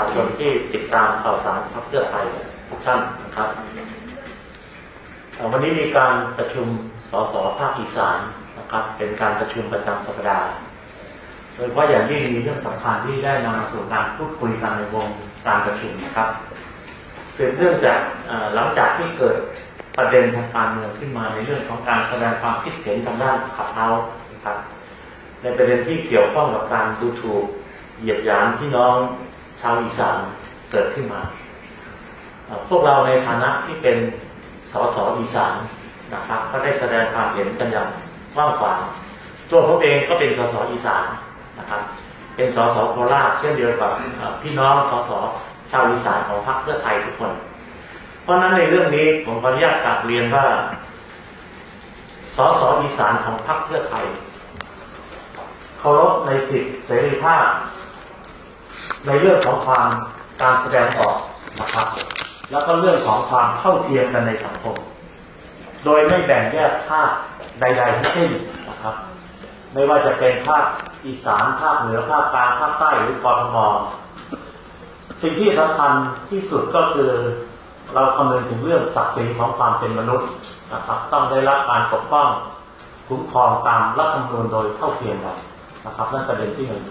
าชนที่ติดตามข่าวสารพรรคเพื่อไทยทุกท่านนะครับวันนี้มีการประชุมสสภาคอีสานนะครับ เป็นการประชุมประจำสัปดาห์โดยเฉพาะอย่างยิ่งมีเรื่องสำคัญที่ได้นำมาสู่การพูดคุยกันในวงการประชุมนะครับสืบเรื่องจากหลังจากที่เกิดประเด็นทางการเมืองขึ้นมาในเรื่องของการแสดงความคิดเห็นทางด้านขับเท้านะครับ ในประเด็นที่เกี่ยวข้องกับการดูถูกเหยียดหยามพี่น้อง ชาวอีสานเกิดขึ้นมา พวกเราในฐานะที่เป็นสสอีสานนะครับก็ได้แสดงความเห็นกันอย่างกว้างขวางตัวผมเองก็เป็นสสอีสานนะครับ เป็นสสโคราชเช่นเดียวกับพี่น้องสสชาวอีสานของพรรคเพื่อไทยทุกคน เพราะนั้นในเรื่องนี้ผมขออนุญาตกลับเรียนว่าสสอีสานของพรรคเพื่อไทยเคารพในสิทธิเสรีภาพ ในเรื่องของความการแสดงออกนะครับ แล้วก็เรื่องของความเท่าเทียมกันในสังคม โดยไม่แบ่งแยกภาคใดๆทั้งสิ้นนะครับ ไม่ว่าจะเป็นภาคอีสานภาคเหนือภาคกลางภาคใต้หรือกรทมสิ่งที่สำคัญที่สุดก็คือเราคำนึงถึงเรื่องศักดิ์ศรีของความเป็นมนุษย์นะครับ ต้องได้รับการปกป้องคุ้มครองตามรัฐธรรมนูญโดยเท่าเทียมกันนะครับ นั่นประเด็นที่หนึ่ง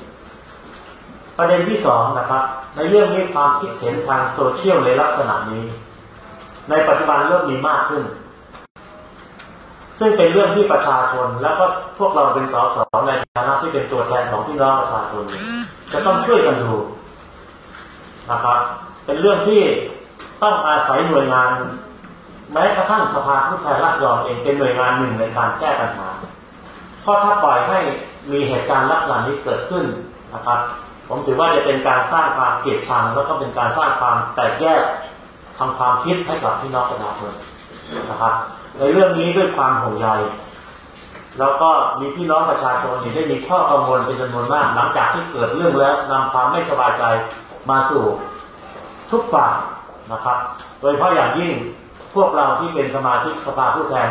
ประเด็นที่สองนะครับ ในเรื่องนี้ความคิดเห็นทางโซเชียลในลักษณะนี้ ในปัจจุบันเริ่มมีมากขึ้น ซึ่งเป็นเรื่องที่ประชาชนแล้วก็พวกเราเป็นสสในฐานะที่เป็นตัวแทนของพี่น้องประชาชนจะต้องช่วยกันดูนะครับ เป็นเรื่องที่ต้องอาศัยหน่วยงาน แม้กระทั่งสภาผู้แทนราษฎรเองเป็นหน่วยงานหนึ่งในการแก้ปัญหาเพราะถ้าปล่อยให้มีเหตุการณ์ลักษณะนี้เกิดขึ้นนะครับ ผมถือว่าจะเป็นการสร้างความเกลียดชังแล้วก็เป็นการสร้างความแตกแยกทางความคิดให้กับพี่น้องประชาชนนะครับ ในเรื่องนี้ด้วยความห่วงใยแล้วก็มีพี่น้องประชาชนที่ได้มีข้อกังวลเป็นจำนวนมาก หลังจากที่เกิดเรื่องแล้วนำความไม่สบายใจมาสู่ทุกฝ่ายนะครับ โดยเฉพาะอย่างยิ่งพวกเราที่เป็นสมาชิกสภาผู้แทน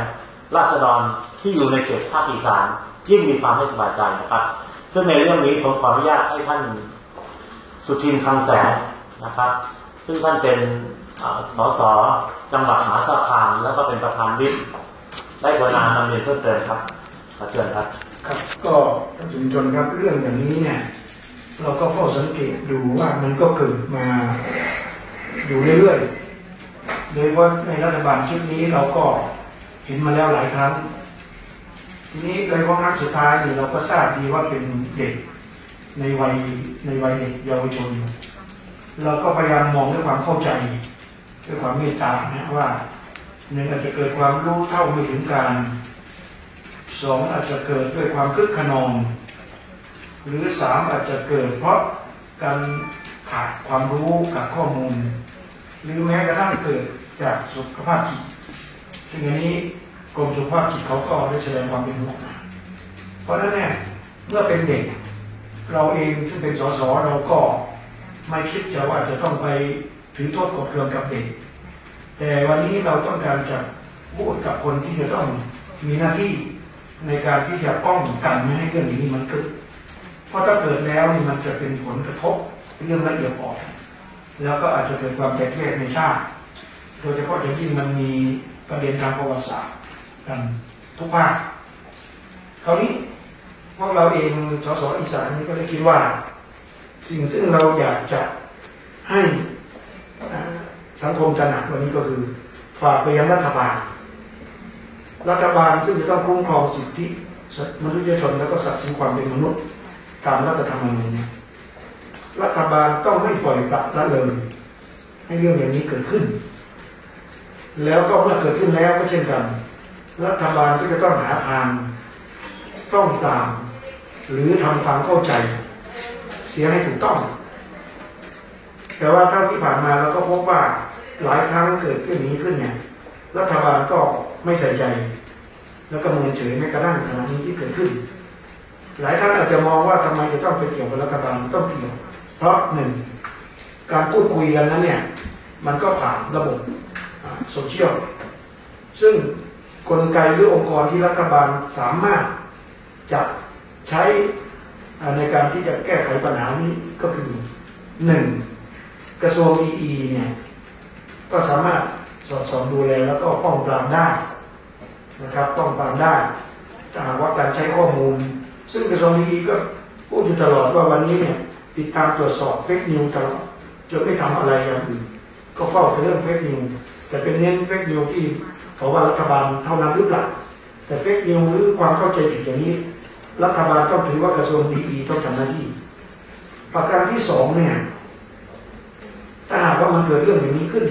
ราษฎรที่อยู่ในเขตภาคอีสานยิ่งมีความไม่สบายใจนะครับ ซึ่งในเรื่องนี้ผมขออนุญาตให้ท่าน สุทินคำแสนนะครับ ซึ่งท่านเป็นสสจังหวัดมหาสารคามแล้วก็เป็นประธานวิปได้กรุณานำเรียนเพิ่มเติมครับขอเชิญครับ ครับก็ท่านชุมชนครับเรื่องอย่างนี้เนี่ยเราก็เฝ้าสังเกตดูว่ามันก็เกิดมาอยู่เรื่อยๆโดยว่าในรัฐบาลชุดนี้เราก็เห็นมาแล้วหลายครั้ง ทีนี้โดยพาะครั้งสุดท้ายนี่เราก็ทราบดีว่าเป็นเด็ก ในวัยในวัยเด็กเยาวชน เราก็พยายามมองด้วยความเข้าใจด้วยความเมตตานะว่าหนึ่งอาจจะเกิดความรู้เท่าไม่ถึงการสองอาจจะเกิดด้วยความคึกขนอง หรือสามอาจจะเกิดเพราะการขาดความรู้ขาดข้อมูล หรือแม้กระทั่งเกิดจากสุขภาพจิตซึ่งอันนี้กรมสุขภาพจิตเขาก็ได้แสดงความเป็นห่วงเพราะฉะนั้นเนี่ยเมื่อเป็นเด็ก เราเองซึ่งเป็นสสเราก็ไม่คิดจะว่าจะต้องไปถือโทษกดเกลื่อนกับเด็ก แต่วันนี้เราต้องการจะพูดกับคนที่จะต้องมีหน้าที่ในการที่จะป้องกันไม่ให้เรื่องนี้มันเกิด เพราะถ้าเกิดแล้วนี่มันจะเป็นผลกระทบเรื่องละเอียดอ่อนแล้วก็อาจจะเกิดความแตกแยกในชาติ โดยเฉพาะอย่างยิ่งมันมีประเด็นทางประวัติศาสตร์กันทุกภาคคราวนี้ พวกเราเองสสอีสานนี่ก็ได้คิดว่า สิ่งซึ่งเราอยากจะให้สังคมจะหนักวันนี้ก็คือฝากไปยังรัฐบาล รัฐบาลซึ่งจะต้องคุ้มครองสิทธิมนุษยชนแล้วก็ศักดิ์ศรีความเป็นมนุษย์ตามรัฐธรรมนูญรัฐบาลต้องไม่ปล่อยปละละเลยให้เรื่องอย่างนี้เกิดขึ้น แล้วก็เมื่อเกิดขึ้นแล้วก็เช่นกัน รัฐบาลก็จะต้องหาทางต้องตาม หรือทำความเข้าใจ เสียให้ถูกต้อง แต่ว่าเท่าที่ผ่านมาเราก็พบว่าหลายครั้งเกิดขึ้นนี้ขึ้นเนี่ยรัฐบาลก็ไม่ใส่ใจ แล้วก็มือเฉยแม้กระทั่งขณะนี้ที่เกิดขึ้น หลายท่านอาจจะมองว่าทำไมจะต้องไปเกี่ยวกับรัฐบาลต้องเกี่ยวเพราะหนึ่งการพูดคุยกันนั้นเนี่ย มันก็ผ่านระบบโซเชียลซึ่งกลไกหรือองค์กรที่รัฐบาลสามารถจะ ใช้ในการที่จะแก้ไขปัญหานี้ก็คือหนึ่งกระทรวงอีเนี่ยก็สามารถสอดส่องดูแลแล้วก็ป้องปรามได้นะครับป้องปรามได้ถ้าหากว่าการใช้ข้อมูล ซึ่งกระทรวงอีก็พูดอยู่ตลอดว่าวันนี้เนี่ยติดตามตรวจสอบเฟกนิวตลอดจะไม่ทำอะไรอย่างอื่นก็เฝ้าเรื่องเฟกนิวแต่เป็นเน้นเฟกนิวที่เขาว่ารัฐบาลเท่านั้นหรือเปล่าแต่เฟกนิวหรือความเข้าใจผิดอย่างนี้ รัฐบาลต้องถือว่ากระทรวงดีต้องทำหน้าที่ ประการที่สองเนี่ยถ้าหากว่ามันเกิดเรื่องอย่างนี้ขึ้น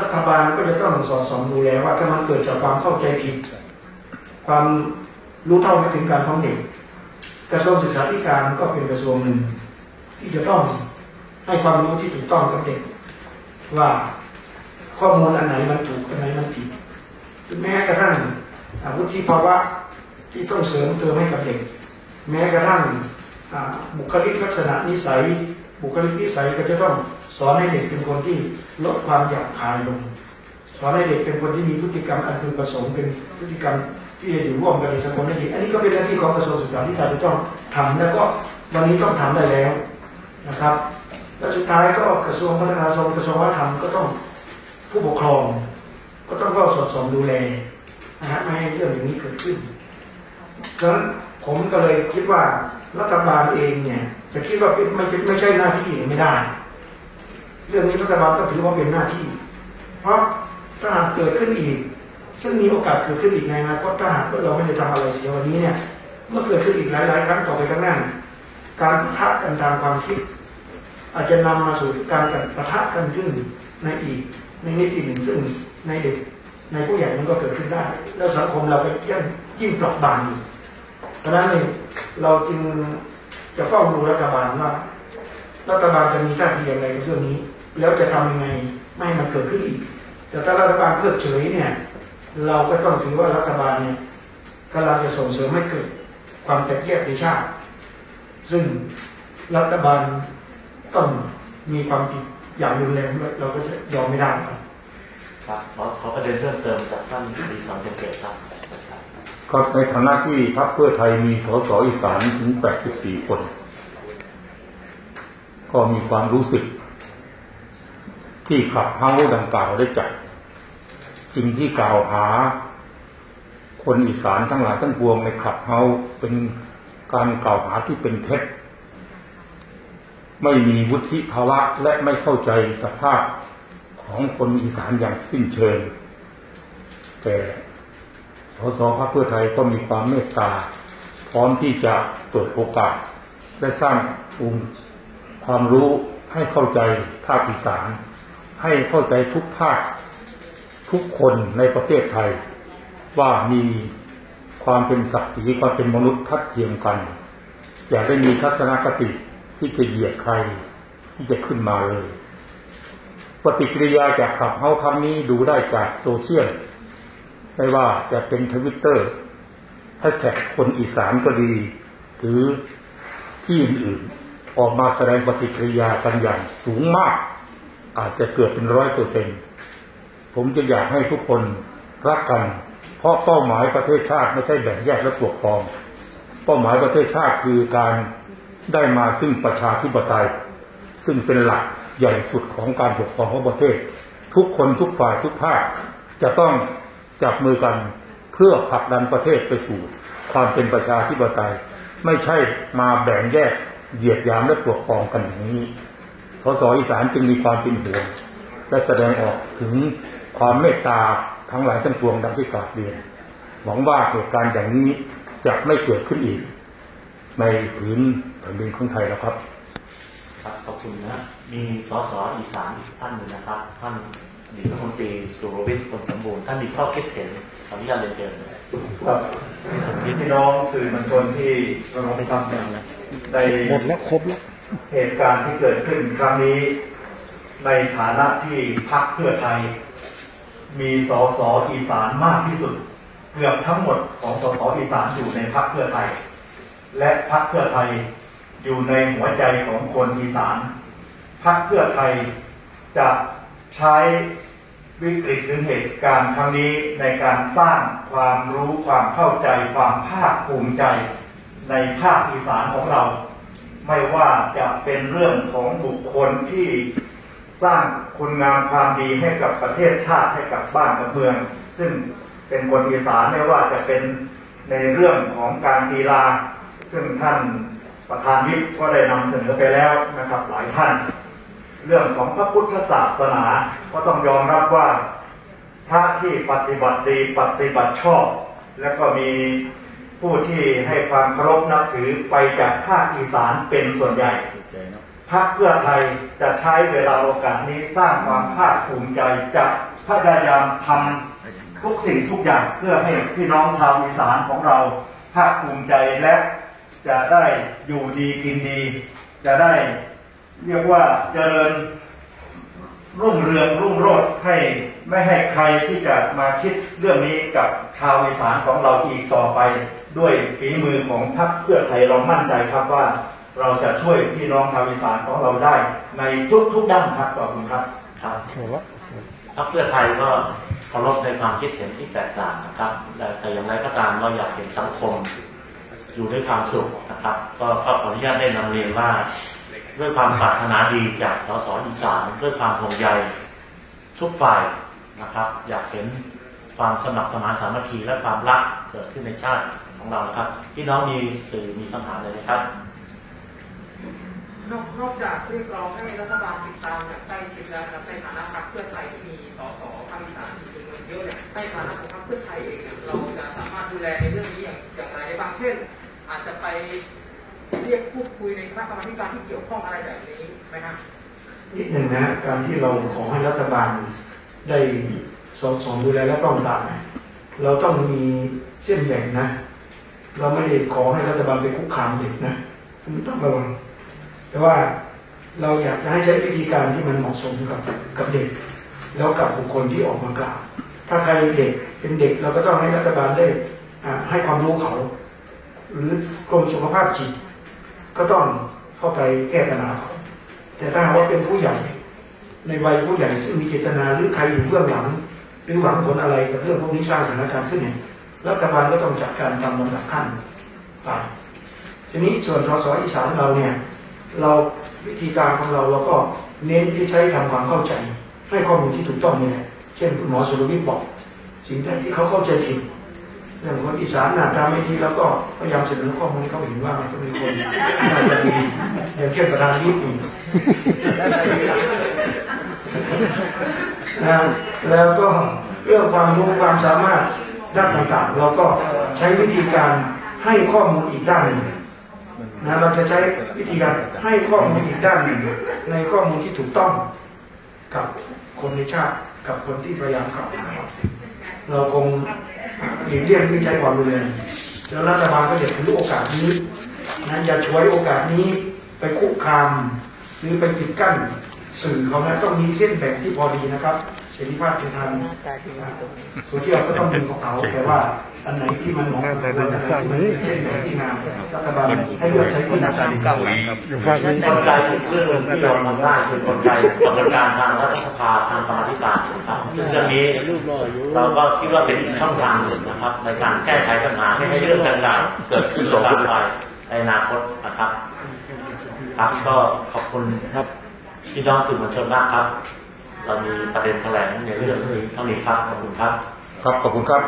รัฐบาลก็จะต้องสอดส่องดูแลว่าถ้ามันเกิดจากความเข้าใจผิด ความรู้เท่าไม่ถึงการของเด็ก กระทรวงศึกษาธิการก็เป็นกระทรวงหนึ่ง ที่จะต้องให้ความรู้ที่ถูกต้องกับเด็ก ว่าข้อมูลอันไหนมันถูกอันไหนมันผิดแม้กระทั่งวุฒิภาวะ ที่ต้องเสริมเติมให้กับเด็ก แม้กระทั่งบุคลิกลักษณะนิสัย บุคลิกนิสัยก็จะต้องสอนให้เด็กเป็นคนที่ลดความหยาบคายลง สอนให้เด็กเป็นคนที่มีพฤติกรรมอันพึงประสงค์เป็นพฤติกรรมที่จะอยู่ร่วมกันในสังคมได้ดี อันนี้ก็เป็นหน้าที่ของกระทรวงศึกษาธิการที่ต้องทำแล้วก็วันนี้ต้องทำได้แล้วนะครับ แล้วสุดท้ายก็กระทรวงพัฒนาสังคมกระทรวงวัฒนธรรมก็ต้องผู้ปกครอง ก็ต้องเฝ้าสอดส่องดูแลนะฮะไม่ให้เรื่องอย่างนี้เกิดขึ้น ดังนั้นผมก็เลยคิดว่ารัฐบาลเองเนี่ยจะคิดว่าไม่ไม่ใช่หน้าที่ไม่ได้ เรื่องนี้รัฐบาลต้องถือว่าเป็นหน้าที่ เพราะถ้าหากเกิดขึ้นอีก ซึ่งมีโอกาสเกิดขึ้นอีกในอนาคตถ้าหากเราไม่ได้ทำอะไรเสียวันนี้เนี่ย เมื่อเกิดขึ้นอีกหลายๆครั้งต่อไปข้างหน้าการปะทะกันทางความคิด อาจจะนำมาสู่การปะทะกันขึ้นในอีก ในนิดหนึ่งซึ่งในเด็กในผู้ใหญ่มันก็เกิดขึ้นได้ แล้วสังคมเราไปยิ่งยิ่งปราะบางอยู่ ราะนั้นเองเราจึงจะเฝ้าดูรัฐบาลว่ารัฐบาลจะมีท่าทีอย่างไรกับเรื่องนี้ แล้วจะทำยังไงไม่ให้มันเกิดขึ้นอีก แต่ถ้ารัฐบาลเพิกเฉยเนี่ย เราก็ต้องถือว่ารัฐบาลเนี่ยกำลังจะส่งเสริมให้เกิดความแตกแยกในชาติ ซึ่งรัฐบาลต้องมีความผิดอย่างรุนแรงเราก็จะยอมไม่ได้ครับ ครับขอขอประเด็นเพิ่มเติมจากท่านดีสอนเจเกตครับ ก็ในฐานะที่พรรคเพื่อไทยมีสสอีสานถึง 84 คน ก็มีความรู้สึก ที่ขับเฮ้าดังกล่าวได้จัด สิ่งที่กล่าวหา คนอีสานทั้งหลายทั้งปวงในขับเฮ้าเป็นการกล่าวหาที่เป็นเท็จ ไม่มีวุฒิภาวะและไม่เข้าใจสภาพของคนอีสานอย่างสิ้นเชิงแต่ สสพรรคเพื่อไทยก็มีความเมตตา พร้อมที่จะเปิดโอกาส และสร้างองค์ความรู้ให้เข้าใจภาคอีสาน ให้เข้าใจทุกภาคทุกคนในประเทศไทย ว่ามีความเป็นศักดิ์ศรีความเป็นมนุษย์ทัดเทียมกัน อย่าได้มีทัศนคติที่จะเหยียดใครที่จะขึ้นมาเลย ปฏิกิริยาจากขับเฮาคำนี้ดูได้จากโซเชียล ไม่ว่าจะเป็นทวิตเตอร์แฮชแท็กคนอีสานก็ดี หรือที่อื่นๆออกมาแสดงปฏิกิริยากันอย่างสูงมาก อาจจะเกิดเป็นร้อยเปอร์เซ็นผมจะอยากให้ทุกคนรักกัน เพราะเป้าหมายประเทศชาติไม่ใช่แบ่งแยกและปกครอง เป้าหมายประเทศชาติคือการได้มาซึ่งประชาธิปไตย ซึ่งเป็นหลักใหญ่สุดของการปกครองของประเทศ ทุกคนทุกฝ่ายทุกภาคจะต้อง จับมือกันเพื่อผลักดันประเทศไปสู่ความเป็นประชาธิปไตย ไม่ใช่มาแบ่งแยกเหยียดยามและปกครองกันอย่างนี้ สสอีสานจึงมีความเป็นห่วงและแสดงออกถึงความเมตตาทั้งหลายทั้งปวงดังที่กล่าวเรียน หวังว่าเหตุการณ์อย่างนี้จะไม่เกิดขึ้นอีก ในพื้นแผ่นดินของไทยแล้วครับ ครับ ขอบคุณนะ มีสสอีสานท่านหนึ่งนะครับ ท่าน ดีรัฐมนตรีสุรวิทย์คนสมบูรณ์ท่านมีข้อคิดเห็นขออนุญาตเรียนเชิญครับพี่น้องสื่อมวลชนที่กำลังทำในหมดแล้วครบแล้วเหตุการณ์ที่เกิดขึ้นครั้งนี้ ในฐานะที่พรรคเพื่อไทย มีสสอีสานมากที่สุด เกือบทั้งหมดของสสอีสานอยู่ในพรรคเพื่อไทย และพรรคเพื่อไทยอยู่ในหัวใจของคนอีสานพรรคเพื่อไทยจะ ใช้วิกฤตหรือเหตุการณ์ครั้งนี้ในการสร้างความรู้ความเข้าใจความภาคภูมิใจในภาคอีสานของเรา ไม่ว่าจะเป็นเรื่องของบุคคลที่สร้างคุณงามความดีให้กับประเทศชาติให้กับบ้านกับเมือง ซึ่งเป็นคนอีสานไม่ว่าจะเป็นในเรื่องของการกีฬา ซึ่งท่านประธานวิปก็ได้นำเสนอไปแล้วนะครับหลายท่าน เรื่องของพระพุทธศาสนา ก็ต้องยอมรับว่าพระที่ปฏิบัติดีปฏิบัติชอบ และก็มีผู้ที่ให้ความเคารพนับถือไปจากภาคอีสานเป็นส่วนใหญ่พรรคเพื่อไทยจะใช้เวลาโอกาสนี้สร้างความภาคภูมิใจจะพยายามทำทุกสิ่งทุกอย่างเพื่อให้พี่น้องชาวอีสานของเราภาคภูมิใจและจะได้อยู่ดีกินดี จะได้ เรียกว่าเจริญรุ่งเรืองรุ่งโรจน์ให้ไม่ให้ใครที่จะมาคิดเรื่องนี้กับชาวอีสานของเราอีกต่อไป ด้วยฝีมือของพรรคเพื่อไทยเรามั่นใจครับว่า เราจะช่วยพี่น้องชาวอีสานของเราได้ ในทุกทุกด้านครับขอบคุณครับครับพรรคเพื่อไทยก็เคารพในความคิดเห็นที่แตกต่างนะครับแต่อย่างไรก็ตามเราอยากเห็นสังคมอยู่ด้วยความสุขนะครับ ก็ก็ขออนุญาตได้นำเรียนว่า ด้วยความปรารถนาดีจากสสอีสานด้วยความห่วงใยทุกฝ่ายนะครับ อยากเห็นความสมัครสมานสามัคคีและความรักเกิดขึ้นในชาติของเรานะครับพี่น้องมีสื่อมีคำถามเลยนะครับนอกนอกจากเรียกร้องให้รัฐบาลติดตามอย่างใกล้ชิดแล้วนะในฐานะพรรคเพื่อไทยที่มีสสภาคอีสานจำนวนเยอะเนี่ยในฐานะของพรรคเพื่อไทยเองเนี่ยเราจะสามารถดูแลในเรื่องนี้อย่างอย่างไรได้บ้างเช่น อาจจะไป เรียกพูดคุยในคณะกรรมาธิการที่เกี่ยวข้องอะไรแบบนี้ไหมครับนิดหนึ่งนะการที่เราขอให้รัฐบาลได้สอดส่องดูแลและป้องกันเราต้องมีเส้นแบ่งนะ เราไม่ได้ขอให้รัฐบาลไปคุกคามเด็กนะคุณต้องระวังแต่ว่าเราอยากจะให้ใช้วิธีการที่มันเหมาะสมกับกับเด็ก แล้วกับบุคคลที่ออกมากล่าวถ้าใครเด็กเป็นเด็กเราก็ต้องให้รัฐบาลได้อ่าให้ความรู้เขา หรือกรมสุขภาพจิต ก็ต้องเข้าไปแก้ปัญหาเขาแต่ถ้าหากว่าเป็นผู้ใหญ่ ในวัยผู้ใหญ่ซึ่งมีเจตนาหรือใครอยู่เบื้องหลัง หรือหวังผลอะไรกับเรื่องพวกนี้สร้างสถานการณ์ขึ้นเนี่ยรัฐบาลก็ต้องจัดการตามลำดับขั้นไปทีนี้ส่วนสสอีสานเราเนี่ยเราวิธีการของเราเราก็เน้นที่ใช้ทำความเข้าใจ ให้ข้อมูลที่ถูกต้องเนี่ยเช่นคุณหมอสุรวิทย์บอก สิ่งใดที่เขาเข้าใจผิด เรื่องคนอีสานหน้าตาไม่ดีแล้วก็พยายามเสนอข้อมูลให้เขาเห็นว่ามันก็มีคนน่าจะดีอย่างเช่นประธานยิปอีกนะแล้วก็เรื่องความรู้ความสามารถด้านต่างๆ เราก็ใช้วิธีการให้ข้อมูลอีกด้านหนึ่งนะเราจะใช้วิธีการให้ข้อมูลอีกด้านหนึ่งในข้อมูลที่ถูกต้องกับคนในชาติกับคนที่พยายามขับหา เราคงหลีกเลี่ยงที่ใช้ความรุนแรงแล้วรัฐบาลก็จะถือโอกาสนี้นะอย่าช่วยโอกาสนี้ไปคุกคาม หรือไปปิดกั้นสื่อเขานะต้องมีเส้นแบ่งที่พอดีนะครับ เสรีภาพในทางโซเชียลก็ต้องมีของเขาแต่ว่าอันไหนที่มันเหมาะกับคนอันไหนที่มันเป็นเส้นแบ่งที่งามรัฐบาลให้เลือกใช้ที่นาดีกลไกเรื่องหนึ่งที่เราทำได้คือกลไกกระบวนการทางรัฐสภาทางกรรมาธิการนะครับซึ่งเรื่องนี้เราก็คิดว่าเป็นอีกช่องทางหนึ่งนะครับ ในการแก้ไขปัญหาไม่ให้เรื่องต่างๆเกิดขึ้นต่อไปในอนาคตนะครับครับก็ขอบคุณครับพี่น้องสื่อมวลชนมากครับ เรามีประเด็นแถลงในเรื่องนี้เท่านี้ครับขอบคุณครับ ครับขอบคุณครับ